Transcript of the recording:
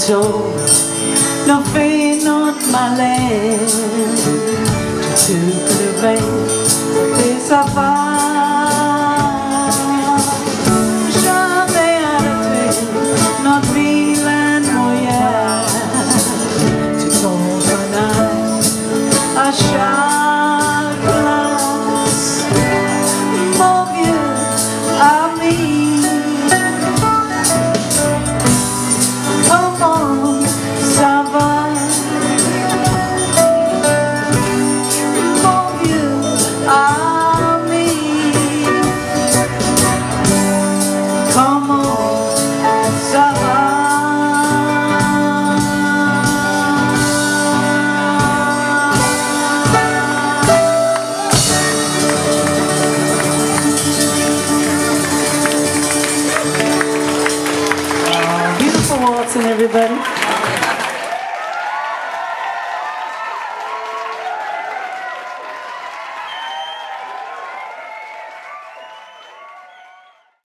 le taux n'en fait notre malheur Tu te everybody